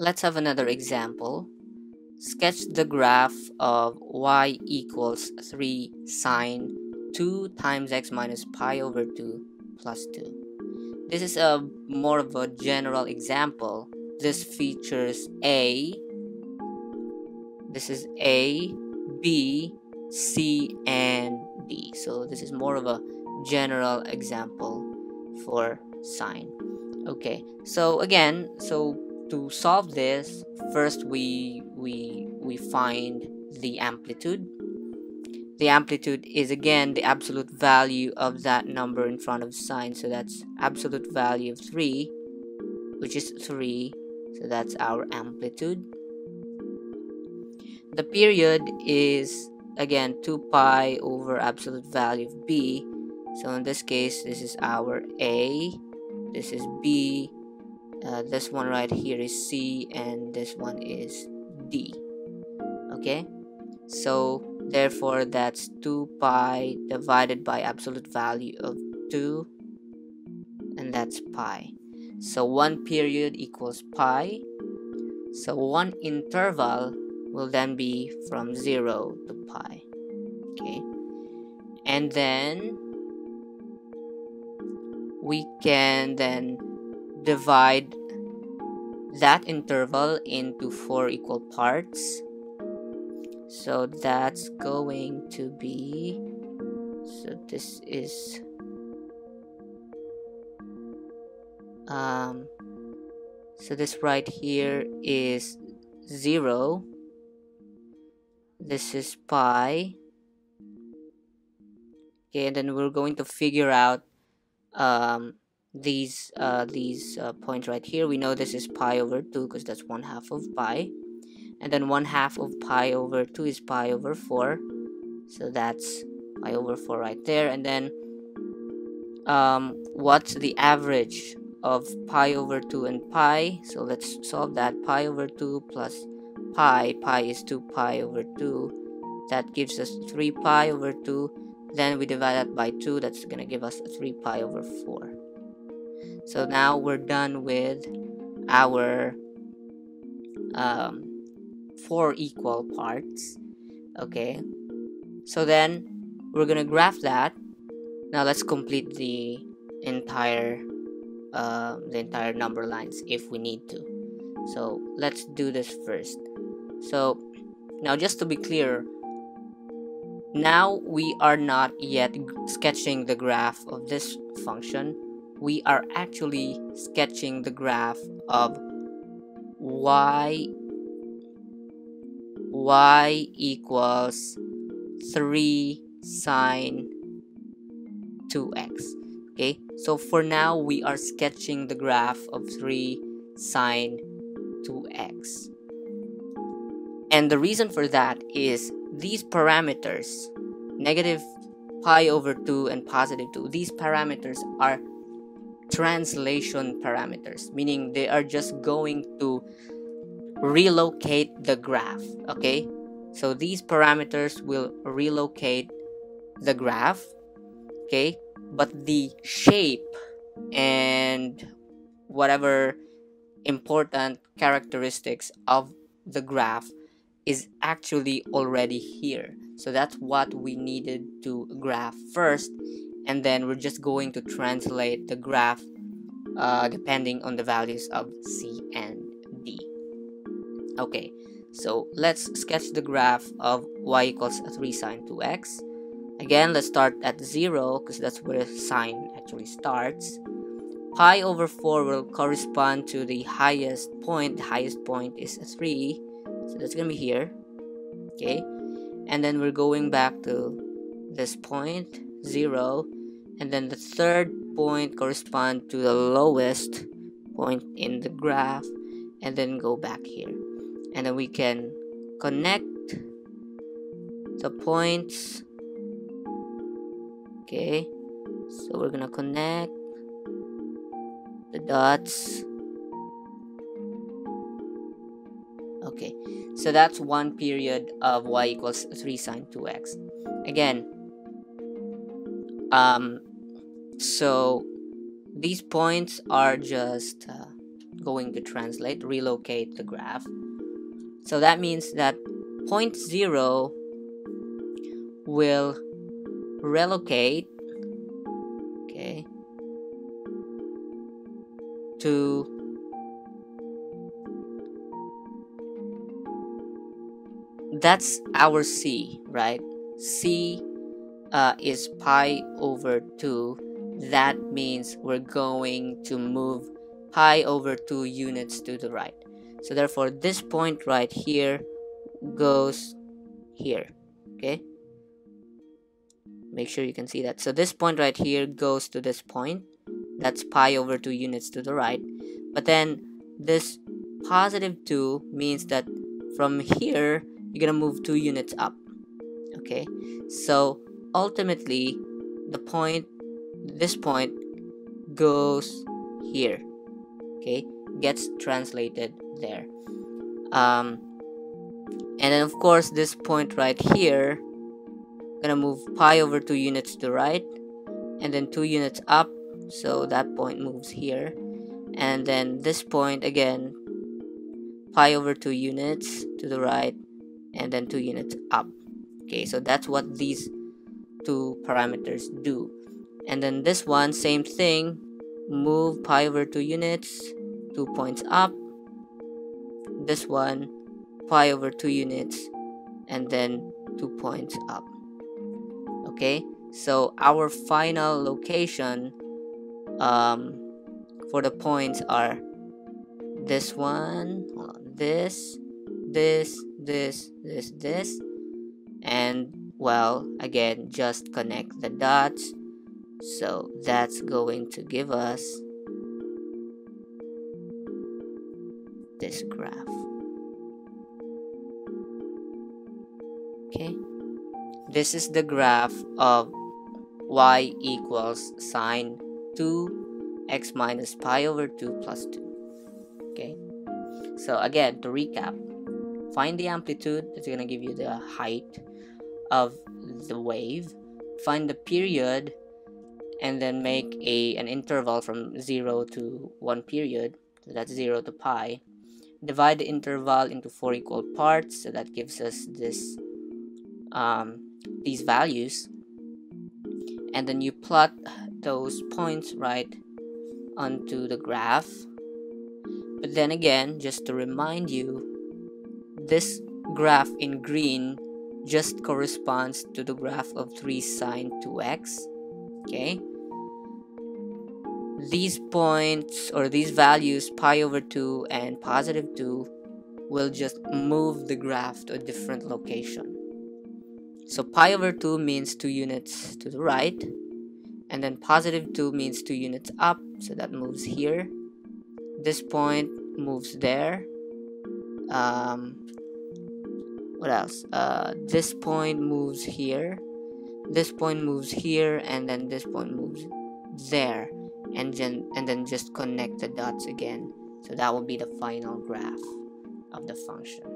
let's have another example. Sketch the graph of y equals 3 sine 2 times x minus pi over 2 plus 2. This is a more of a general example. This features a, this is a, b, c, and d. So this is more of a general example for sine. Okay, so again, so to solve this, first we we we find the amplitude. The amplitude is again the absolute value of that number in front of sine. So that's absolute value of 3, which is 3. So that's our amplitude. The period is again 2 pi over absolute value of b. So in this case, this is our a, this is b, uh, this one right here is C and this one is D. Okay? So therefore that's 2 pi divided by absolute value of 2 and that's pi. So one period equals pi. So one interval will then be from 0 to pi. Okay? And then we can then divide that interval into four equal parts. So that's going to be so this is um so this right here is 0 this is pi. Okay and then we're going to figure out um these uh, these uh, points right here. We know this is pi over 2 because that's 1 half of pi. And then 1 half of pi over 2 is pi over 4 so that's pi over 4 right there. And then um, what's the average of pi over 2 and pi? So let's solve that. Pi over 2 plus pi. Pi is 2 pi over 2 that gives us 3 pi over 2 then we divide that by 2 that's gonna give us 3 pi over 4 so now we're done with our um, four equal parts okay? So then we're gonna graph that. Now let's complete the entire uh, the entire number lines if we need to. So let's do this first. So now just to be clear now we are not yet sketching the graph of this function we are actually sketching the graph of y y equals 3 sine 2x okay? So for now we are sketching the graph of 3 sine 2x and the reason for that is these parameters negative pi over 2 and positive 2 these parameters are translation parameters, meaning they are just going to relocate the graph. Okay, so these parameters will relocate the graph. Okay, but the shape and whatever important characteristics of the graph is actually already here. So that's what we needed to graph first and then we're just going to translate the graph uh, depending on the values of C and D. Okay, so let's sketch the graph of y equals 3 sine 2x. Again, let's start at 0 because that's where sine actually starts. Pi over 4 will correspond to the highest point. The highest point is 3, so that's going to be here. Okay, and then we're going back to this point 0 and then the third point correspond to the lowest point in the graph and then go back here. And then we can connect the points. Okay so we're gonna connect the dots. Okay so that's one period of y equals 3 sine 2x again um so these points are just uh, going to translate relocate the graph. So that means that point 0 will relocate okay to that's our c right? C uh, is pi over 2 that means we're going to move pi over 2 units to the right. So therefore this point right here goes here okay? Make sure you can see that. So this point right here goes to this point. That's pi over 2 units to the right. But then this positive 2 means that from here you're gonna move 2 units up okay? So ultimately the point this point goes here okay? Gets translated there. Um, and then of course this point right here gonna move pi over 2 units to the right and then 2 units up so that point moves here. And then this point again pi over 2 units to the right and then 2 units up okay? So that's what these two parameters do and then this one same thing. Move pi over 2 units 2 points up. This one pi over 2 units and then 2 points up. Okay so our final location um, for the points are this one this this this this this. And well again just connect the dots so that's going to give us this graph. Okay? This is the graph of y equals sine 2 x minus pi over 2 plus 2 okay? So again to recap find the amplitude it's going to give you the height of the wave. Find the period and then make a an interval from 0 to 1 period so that's 0 to pi. Divide the interval into four equal parts so that gives us this um, these values. And then you plot those points right onto the graph. But then again just to remind you this graph in green just corresponds to the graph of 3 sine 2x okay these points or these values pi over 2 and positive 2 will just move the graph to a different location so pi over 2 means 2 units to the right. And then positive 2 means 2 units up. So that moves here. This point moves there. Um, what else? Uh, this point moves here. This point moves here. And then this point moves there. And then, and then just connect the dots again. So that will be the final graph of the function.